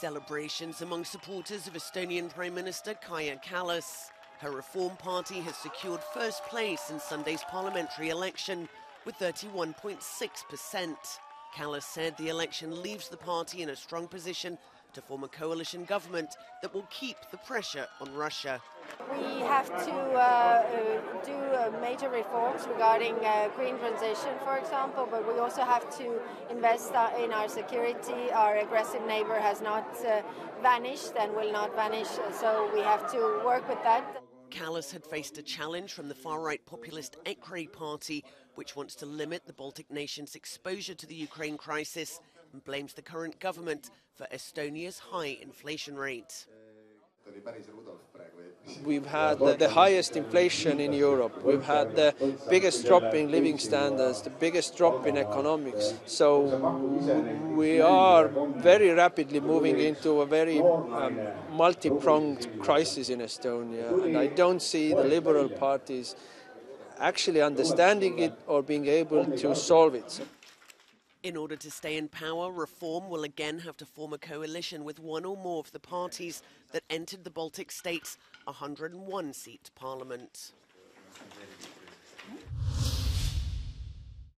Celebrations among supporters of Estonian Prime Minister Kaja Kallas. Her Reform Party has secured first place in Sunday's parliamentary election with 31.6%. Kallas said the election leaves the party in a strong position to form a coalition government that will keep the pressure on Russia. We have to uh, major reforms regarding uh, green transition, for example, but we also have to invest uh, in our security. Our aggressive neighbor has not uh, vanished and will not vanish, so we have to work with that. Kallas had faced a challenge from the far right populist EKRE party, which wants to limit the Baltic nations' exposure to the Ukraine crisis and blames the current government for Estonia's high inflation rate. We've had the, the, highest inflation in Europe. We've had the biggest drop in living standards, the biggest drop in economics. So we are very rapidly moving into a very um, multi pronged crisis in Estonia. And I don't see the Liberal parties actually understanding it or being able to solve it. In order to stay in power, Reform will again have to form a coalition with one or more of the parties that entered the Baltic states' 101 seat parliament.